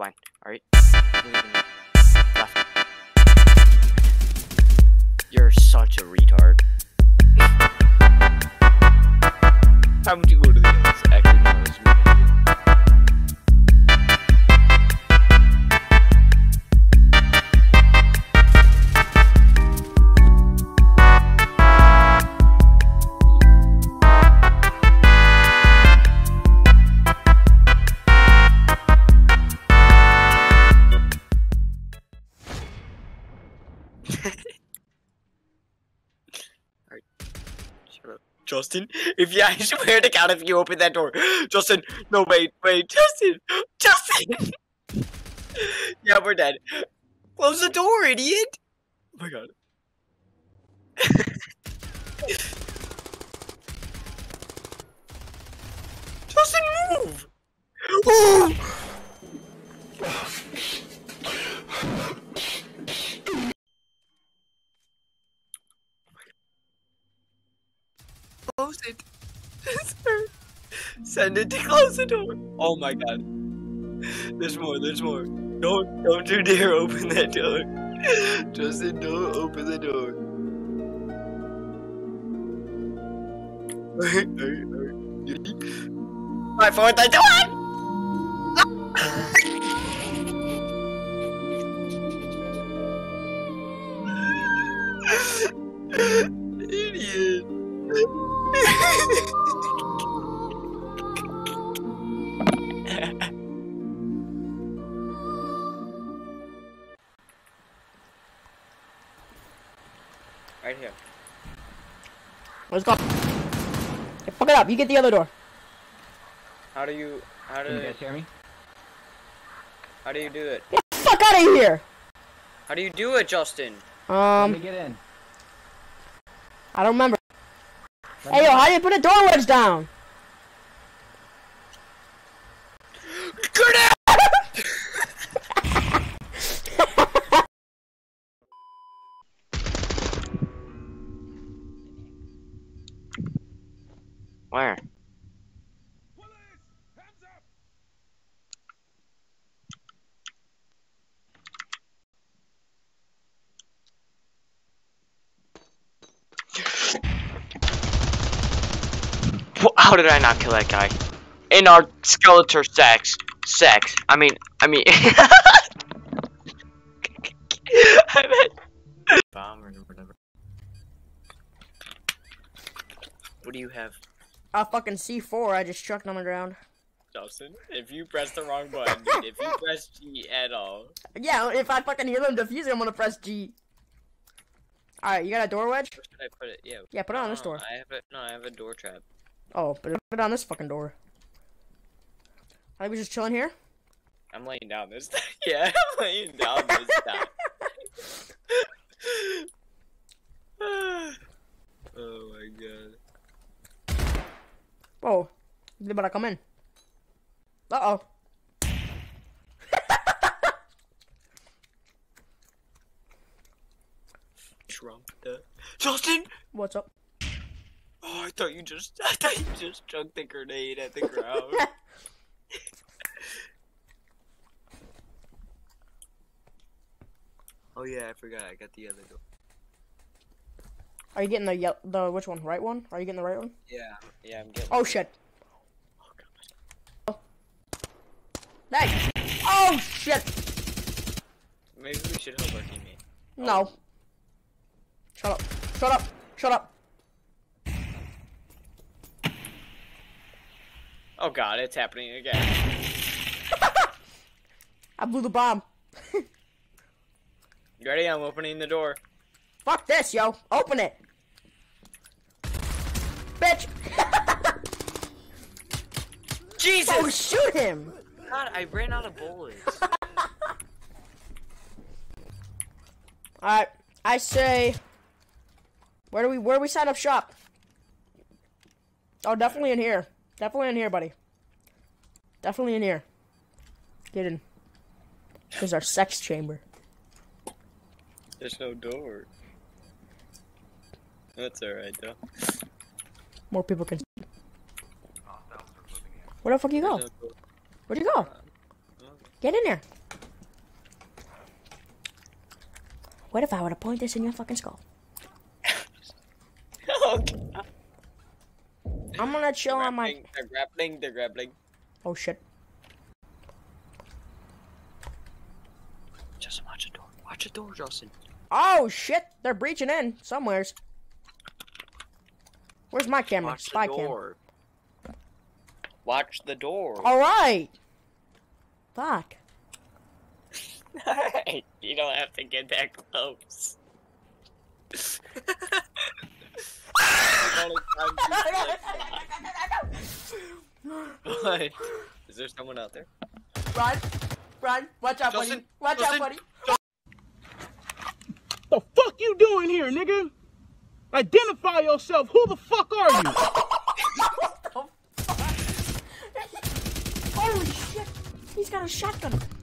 One. Alright. Left. You're such a retard. Time to go to the hills. Actually, no, Justin, if you, I swear to God, if you open that door, Justin, no, wait, wait, Justin, Justin. yeah, we're dead. Close the door, idiot. Oh my God. Justin, move. Move. Oh. Close it. Sir. Send it to close the door. Oh my god. There's more, there's more. Don't don't you dare open that door. Justin, don't open the door. Alright, alright, alright. Ready? Five, four, three, two, right here. Let's go. Hey, fuck it up. You get the other door. How do you how Can you guys hear me? how do you do it? Get the fuck out of here. How do you do it, Justin? Um. Let me get in. I don't remember. Let Hey yo, how do you put a door wedge down? Where? How did I not kill that guy? In our skeletor sex. Sex. I mean, I mean. I meant. Bomb or whatever. What do you have? A fucking C4 I just chucked on the ground. Justin, if you press the wrong button, dude, if you press G at all. Yeah, if I fucking hear them defusing, I'm gonna press G. Alright, you got a door wedge? Where should I put it? Yeah. Yeah, put it on this door. I have a no, I have a door trap. Oh, but put it on this fucking door. I was just chilling here. I'm laying down this time. yeah, I'm laying down this time. oh my god. Oh, they better come in. Uh oh. Trump the Justin! What's up? Oh, I thought you just I thought you just chucked the grenade at the ground. oh yeah, I forgot. I got the other door. Are you getting the the which one? Right one? Are you getting the right one? Yeah, yeah, I'm getting. Oh shit. Oh, God. Hey. Oh shit. Maybe we should help our teammate. No. Oh. Shut up. Shut up. Shut up. Oh god, it's happening again. I blew the bomb. You ready? I'm opening the door. Fuck this, yo. Open it. Bitch. Jesus! oh, shoot him. God, I ran out of bullets. Alright. I say. Where do we where do we set up shop? Oh, definitely in here. Definitely in here, buddy. Definitely in here. Get in. Here's our sex chamber. There's no door. That's alright though. More people can. Where the fuck you go? There's no door. Where'd you go? Get in there. What if I were to point this in your fucking skull? Oh, okay. I'm gonna chill on my. Grappling, They're grappling. They're grappling. Oh shit. Justin, watch the door. Watch the door, Justin. Oh shit! They're breaching in somewheres. Where's my camera? Watch Spy the cam. door. Watch the door. All right. Fuck. you don't have to get that close. what? Is there someone out there? Run, run! Watch out, Justin, buddy! Watch Justin. out, buddy! The fuck you doing here, nigga? Identify yourself. Who the fuck are you? Holy shit! He's got a shotgun.